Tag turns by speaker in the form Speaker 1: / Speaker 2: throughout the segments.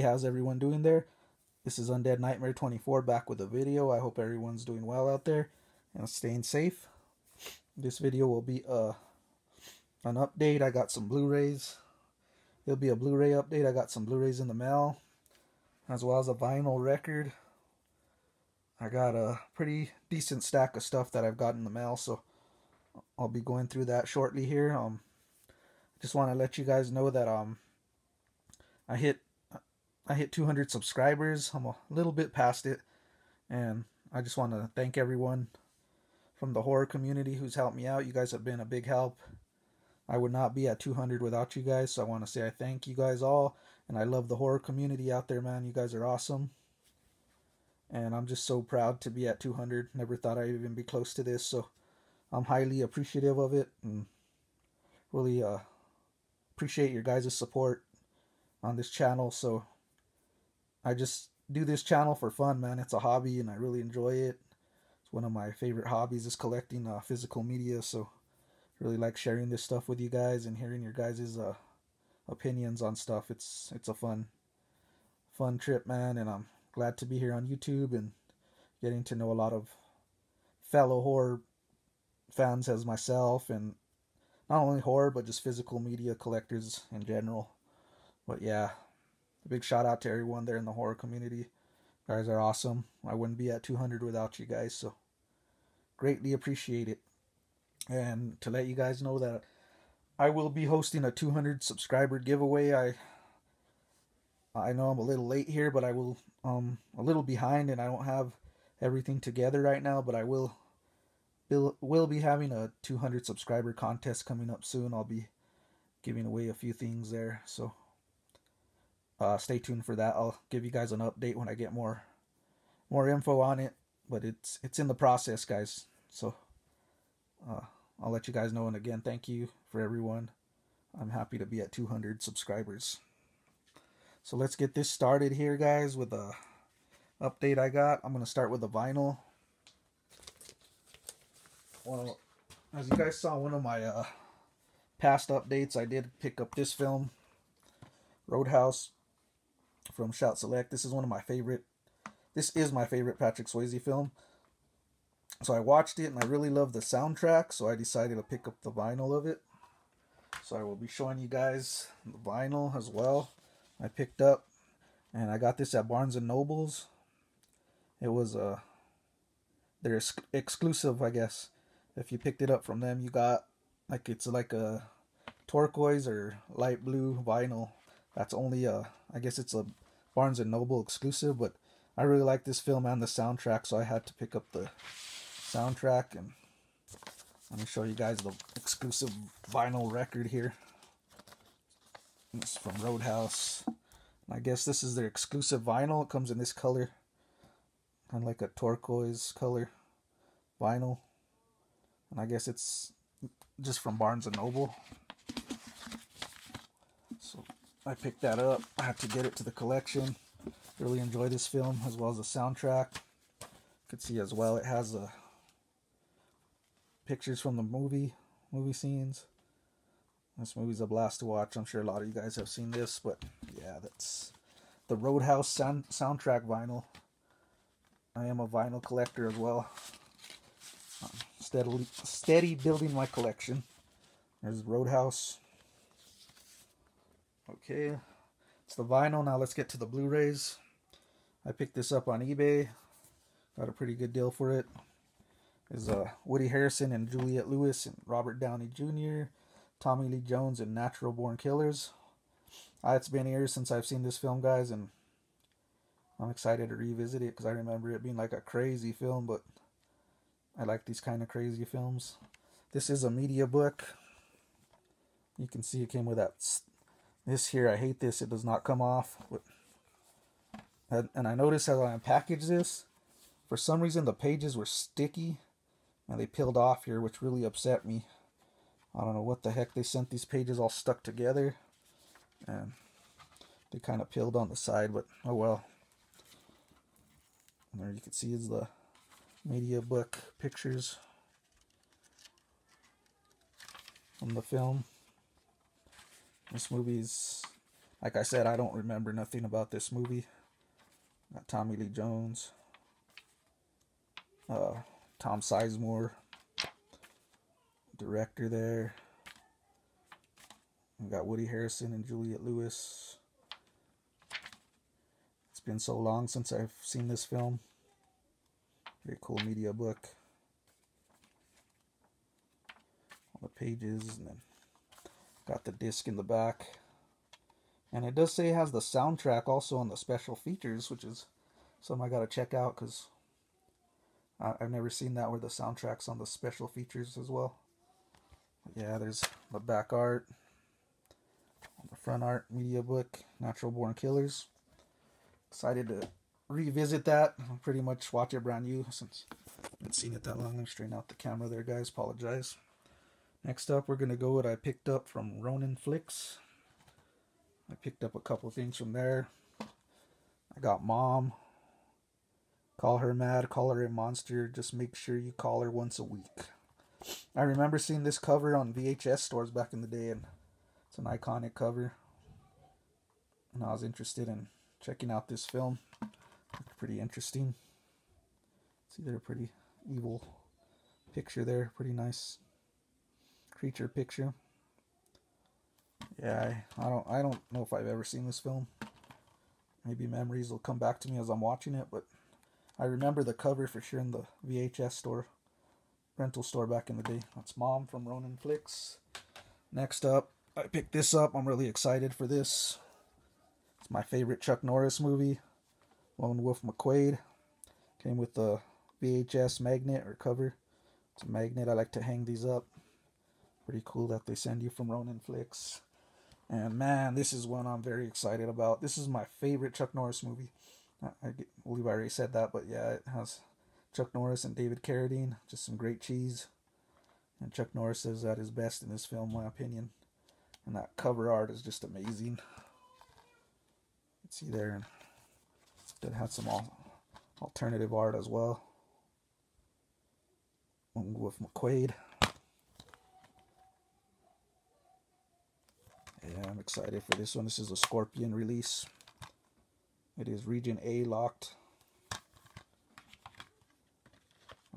Speaker 1: How's everyone doing there? This is Undead Nightmare 24 back with a video. I hope everyone's doing well out there and staying safe. This video will be uh, an update. I got some Blu-rays. It'll be a Blu-ray update. I got some Blu-rays in the mail as well as a vinyl record. I got a pretty decent stack of stuff that I've got in the mail, so I'll be going through that shortly here. Um, I just want to let you guys know that um, I hit I hit 200 subscribers. I'm a little bit past it. And I just want to thank everyone from the horror community who's helped me out. You guys have been a big help. I would not be at 200 without you guys. So I want to say I thank you guys all. And I love the horror community out there, man. You guys are awesome. And I'm just so proud to be at 200. Never thought I'd even be close to this. So I'm highly appreciative of it. And really uh, appreciate your guys' support on this channel. So I just do this channel for fun, man. It's a hobby and I really enjoy it. It's one of my favorite hobbies is collecting uh, physical media. So really like sharing this stuff with you guys and hearing your guys' uh, opinions on stuff. It's it's a fun fun trip, man, and I'm glad to be here on YouTube and getting to know a lot of fellow horror fans as myself and not only horror but just physical media collectors in general. But yeah, big shout out to everyone there in the horror community. You guys are awesome. I wouldn't be at 200 without you guys, so greatly appreciate it. And to let you guys know that I will be hosting a 200 subscriber giveaway. I I know I'm a little late here, but I will um a little behind and I don't have everything together right now, but I will bill will be having a 200 subscriber contest coming up soon. I'll be giving away a few things there. So uh, stay tuned for that. I'll give you guys an update when I get more more info on it. But it's it's in the process, guys. So uh, I'll let you guys know. And again, thank you for everyone. I'm happy to be at 200 subscribers. So let's get this started here, guys, with a update I got. I'm gonna start with the vinyl. Well, as you guys saw, one of my uh, past updates, I did pick up this film, Roadhouse from Shout Select. This is one of my favorite. This is my favorite Patrick Swayze film. So I watched it and I really love the soundtrack, so I decided to pick up the vinyl of it. So I will be showing you guys the vinyl as well. I picked up and I got this at Barnes and Nobles. It was a uh, they're ex exclusive, I guess. If you picked it up from them, you got like it's like a turquoise or light blue vinyl. That's only a I guess it's a Barnes and Noble exclusive, but I really like this film and the soundtrack, so I had to pick up the soundtrack and let me show you guys the exclusive vinyl record here. It's from Roadhouse. I guess this is their exclusive vinyl. It comes in this color. Kind of like a turquoise color vinyl. And I guess it's just from Barnes and Noble. So I picked that up. I had to get it to the collection. Really enjoy this film as well as the soundtrack. You can see as well it has a uh, pictures from the movie, movie scenes. This movie's a blast to watch. I'm sure a lot of you guys have seen this, but yeah, that's the Roadhouse sound, soundtrack vinyl. I am a vinyl collector as well. I'm steadily, steady building my collection. There's Roadhouse. Okay, it's the vinyl. Now let's get to the Blu-rays. I picked this up on eBay. Got a pretty good deal for it. Is uh, Woody Harrison and Juliette Lewis and Robert Downey Jr., Tommy Lee Jones and Natural Born Killers. Uh, it's been years since I've seen this film, guys, and I'm excited to revisit it because I remember it being like a crazy film, but I like these kind of crazy films. This is a media book. You can see it came with that this here, I hate this. It does not come off. And I noticed as I unpackaged this, for some reason the pages were sticky and they peeled off here, which really upset me. I don't know what the heck they sent these pages all stuck together. And they kind of peeled on the side, but oh well. And there you can see is the media book pictures from the film. This movie's Like I said, I don't remember nothing about this movie. Got Tommy Lee Jones, uh, Tom Sizemore, director there. We got Woody Harrison and Juliette Lewis. It's been so long since I've seen this film. Very cool media book. All the pages and then got the disc in the back. And it does say it has the soundtrack also on the special features, which is something I gotta check out because I've never seen that where the soundtrack's on the special features as well. Yeah, there's the back art, the front art media book, Natural Born Killers. Excited to revisit that. I'll pretty much watch it brand new since I haven't seen it that long. I'm straighten out the camera there, guys. Apologize. Next up, we're gonna go what I picked up from Ronin Flicks. I picked up a couple things from there. I got Mom. Call her mad, call her a monster. Just make sure you call her once a week. I remember seeing this cover on VHS stores back in the day, and it's an iconic cover. And I was interested in checking out this film. pretty interesting. See, they're a pretty evil picture there. Pretty nice creature picture. Yeah, I, I don't I don't know if I've ever seen this film. Maybe memories will come back to me as I'm watching it, but I remember the cover for sure in the VHS store, rental store back in the day. That's Mom from Ronin Flicks. Next up, I picked this up. I'm really excited for this. It's my favorite Chuck Norris movie, Lone Wolf McQuade. Came with the VHS magnet or cover. It's a magnet. I like to hang these up. Pretty cool that they send you from Ronin Flicks. And man, this is one I'm very excited about. This is my favorite Chuck Norris movie. I, believe I already said that, but yeah, it has Chuck Norris and David Carradine. Just some great cheese. And Chuck Norris is at his best in this film, my opinion. And that cover art is just amazing. Let's see there. It had some alternative art as well. One with McQuade. Yeah, I'm excited for this one. This is a Scorpion release. It is Region A locked.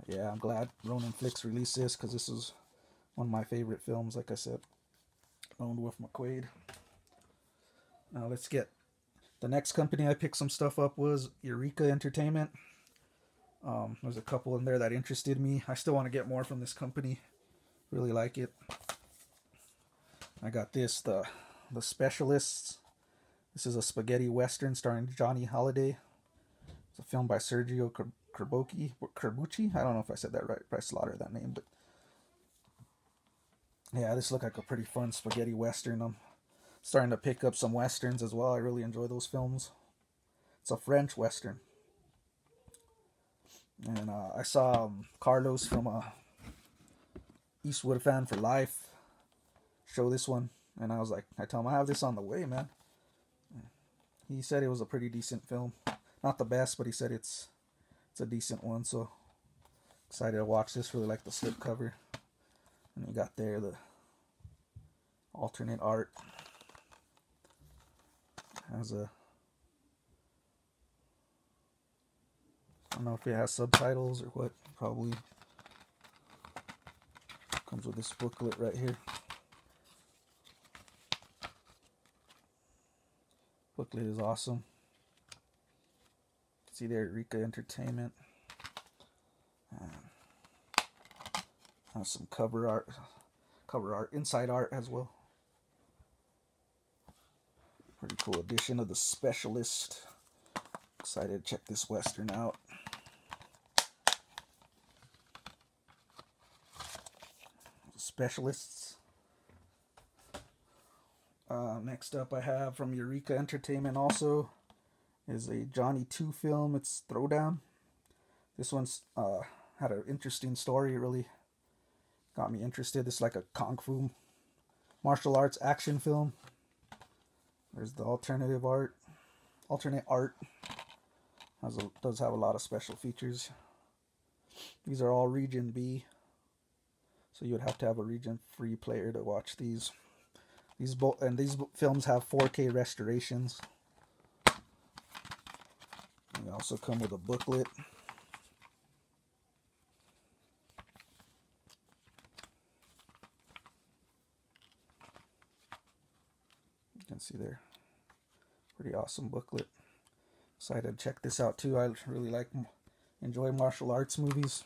Speaker 1: Yeah, I'm glad Ronin Flicks released this because this is one of my favorite films, like I said. Lone Wolf McQuade. Now let's get the next company I picked some stuff up was Eureka Entertainment. Um, there's a couple in there that interested me. I still want to get more from this company. Really like it. I got this, the the Specialists. This is a spaghetti western starring Johnny Hallyday. It's a film by Sergio Corbucci. Corbucci? I don't know if I said that right. I slaughtered that name, but yeah, this looked like a pretty fun spaghetti western. I'm starting to pick up some westerns as well. I really enjoy those films. It's a French western. And uh, I saw um, Carlos from uh, Eastwood Fan for Life show this one, and I was like, I tell him I have this on the way, man. He said it was a pretty decent film, not the best, but he said it's it's a decent one. So excited to watch this. Really like the slipcover, and you got there the alternate art has a I don't know if it has subtitles or what. Probably comes with this booklet right here. Booklet is awesome. See there, Eureka Entertainment. Um, some cover art, cover art, inside art as well. Pretty cool edition of the Specialist. Excited to check this Western out. Specialists. Uh, next up, I have from Eureka Entertainment also is a Johnnie To film. It's Throwdown. This one's uh, had an interesting story. It really got me interested. It's like a kung fu martial arts action film. There's the alternative art, alternate art. Has a, does have a lot of special features. These are all Region B, so you would have to have a Region free player to watch these. These both and these films have 4K restorations. They also come with a booklet. You can see there. Pretty awesome booklet. Excited to check this out too. I really like, enjoy martial arts movies.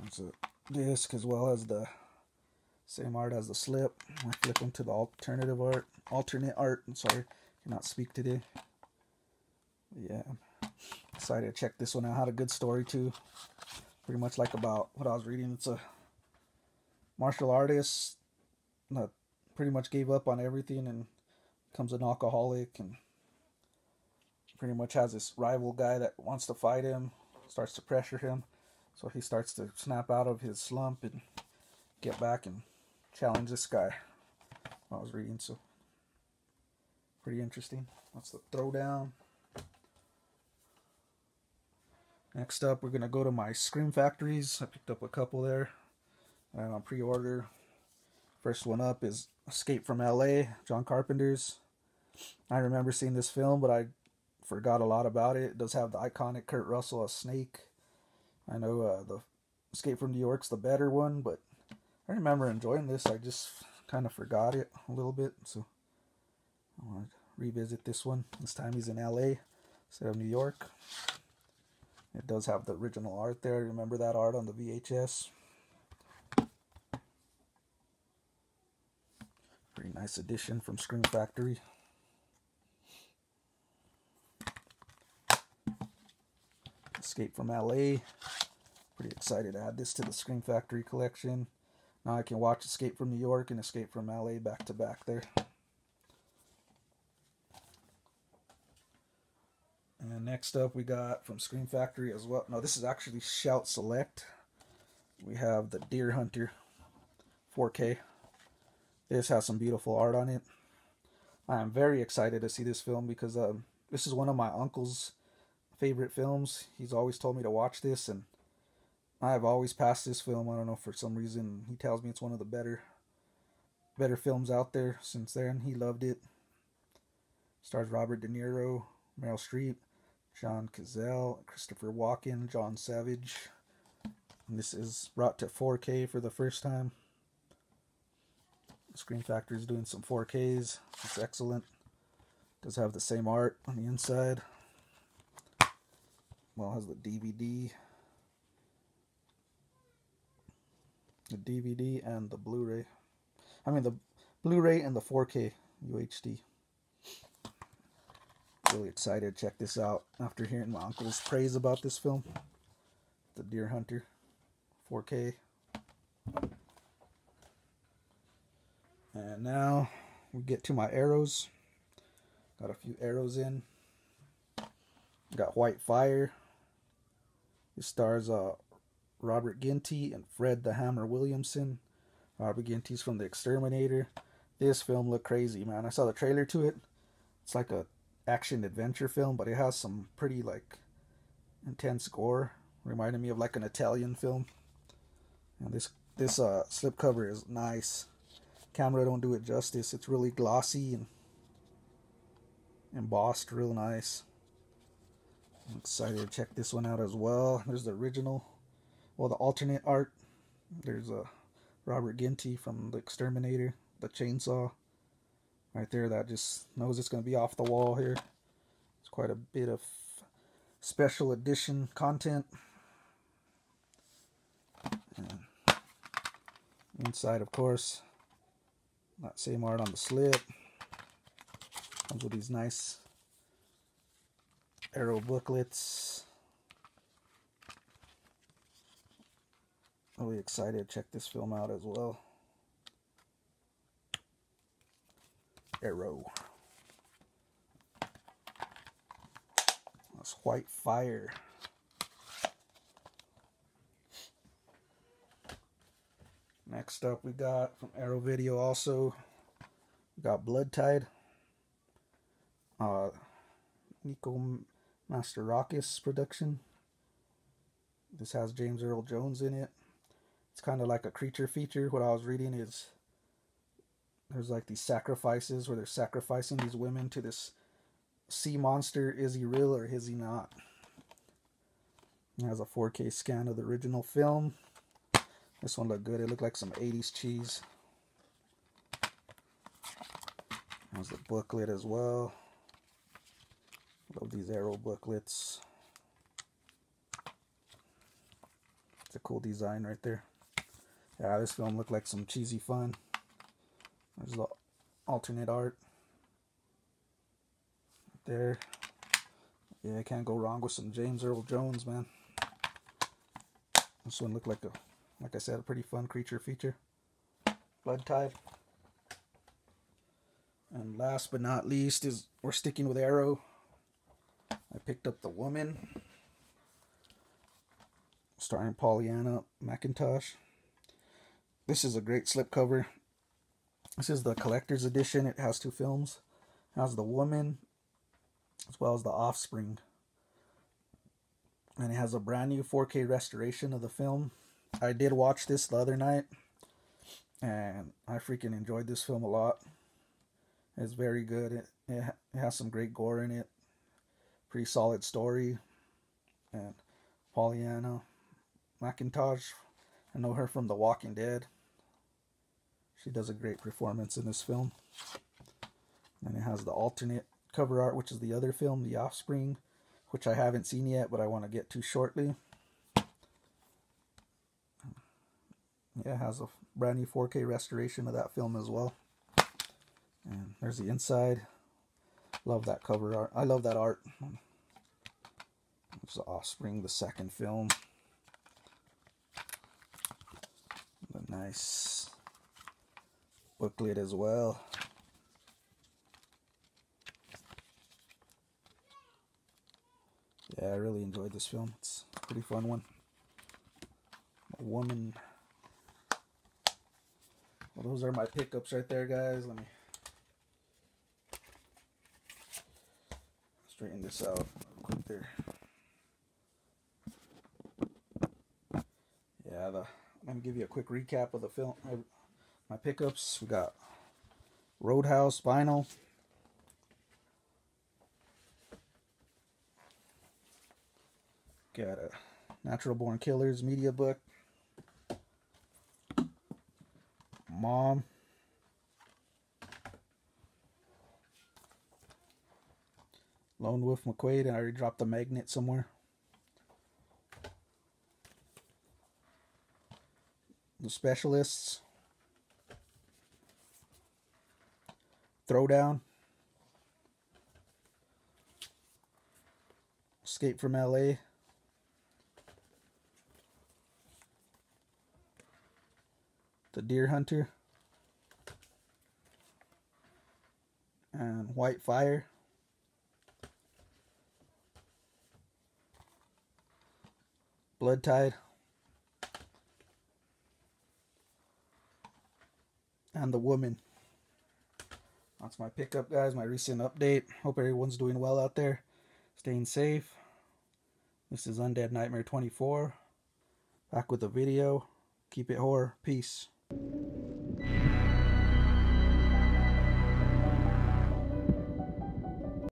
Speaker 1: There's a disc as well as the same art as the slip. I flip them to the alternative art, alternate art. I'm sorry, cannot speak today. Yeah, excited to check this one out. Had a good story too. Pretty much like about what I was reading. It's a martial artist that pretty much gave up on everything and becomes an alcoholic and pretty much has this rival guy that wants to fight him, starts to pressure him. So he starts to snap out of his slump and get back and challenge this guy. I was reading, so pretty interesting. That's the throwdown. Next up, we're gonna go to my Scream Factories. I picked up a couple there. I'm on pre-order. First one up is Escape from L.A. John Carpenter's. I remember seeing this film, but I forgot a lot about it. It does have the iconic Kurt Russell as Snake. I know uh, the Escape from New York's the better one, but I remember enjoying this. I just kind of forgot it a little bit, so I want to revisit this one. This time he's in LA instead of New York. It does have the original art there. Remember that art on the VHS? Pretty nice addition from Scream Factory. Escape from LA. Pretty excited to add this to the Scream Factory collection. Now I can watch Escape from New York and Escape from LA back to back there. And next up we got from Scream Factory as well. No, this is actually Shout Select. We have the Deer Hunter 4K. This has some beautiful art on it. I am very excited to see this film because um, this is one of my uncle's favorite films. He's always told me to watch this, and I have always passed this film. I don't know for some reason he tells me it's one of the better, better films out there since then. He loved it. Stars Robert De Niro, Meryl Streep, John Cazale, Christopher Walken, John Savage. And this is brought to 4K for the first time. Scream Factory is doing some 4Ks. It's excellent. Does have the same art on the inside. Well, has the DVD. The DVD and the Blu-ray. I mean the Blu-ray and the 4K UHD. Really excited to check this out after hearing my uncle's praise about this film. The Deer Hunter 4K. And now we get to my arrows. Got a few arrows in. Got White Fire. It stars uh, Robert Ginty and Fred the Hammer Williamson. Robert Ginty's from The Exterminator. This film looked crazy, man. I saw the trailer to it. It's like a action adventure film, but it has some pretty like intense gore. Reminded me of like an Italian film. And this this uh slipcover is nice camera don't do it justice. It's really glossy and embossed real nice. I'm excited to check this one out as well. There's the original, well, the alternate art. There's a Robert Ginty from The Exterminator, the chainsaw. Right there, that just knows it's going to be off the wall here. It's quite a bit of special edition content. And inside, of course, that same art on the slip. Comes with these nice arrow booklets. Really excited to check this film out as well. Arrow. That's White Fire. Next up, we got from Arrow Video also, we got Blood Tide. Uh, Nico Mastorakis production. This has James Earl Jones in it. It's kind of like a creature feature. What I was reading is there's like these sacrifices where they're sacrificing these women to this sea monster. Is he real or is he not? It has a 4K scan of the original film. This one looked good. It looked like some 80s cheese. There's the booklet as well. Love these arrow booklets. It's a cool design right there. Yeah, this film looked like some cheesy fun. There's the alternate art. There. Yeah, I can't go wrong with some James Earl Jones, man. This one looked like a, like I said, a pretty fun creature feature. Blood Tide. And last but not least is we're sticking with Arrow. I picked up The Woman, starring Pollyanna McIntosh. This is a great slipcover. This is the collector's edition. It has two films. It has The Woman as well as The Offspring. And it has a brand new 4K restoration of the film. I did watch this the other night and I freaking enjoyed this film a lot. It's very good. It, it, it has some great gore in it pretty solid story. And Pollyanna McIntosh, I know her from The Walking Dead. She does a great performance in this film. And it has the alternate cover art, which is the other film, The Offspring, which I haven't seen yet, but I want to get to shortly. Yeah, it has a brand new 4K restoration of that film as well. And there's the inside. Love that cover art. I love that art. It's the Offspring, the second film. The nice booklet as well. Yeah, I really enjoyed this film. It's a pretty fun one. A woman. Well, those are my pickups right there, guys. Let me straighten this out quick there. Yeah, the, let me give you a quick recap of the film. My pickups, we got Roadhouse vinyl. Got a Natural Born Killers media book. Mom. Lone Wolf McQuade. I already dropped the magnet somewhere. The Specialists. Throwdown. Escape from LA. The Deer Hunter. And White Fire. Blood Tide. And the woman. That's my pickup, guys. My recent update. Hope everyone's doing well out there. Staying safe. This is Undead Nightmare 24. Back with a video. Keep it horror. Peace.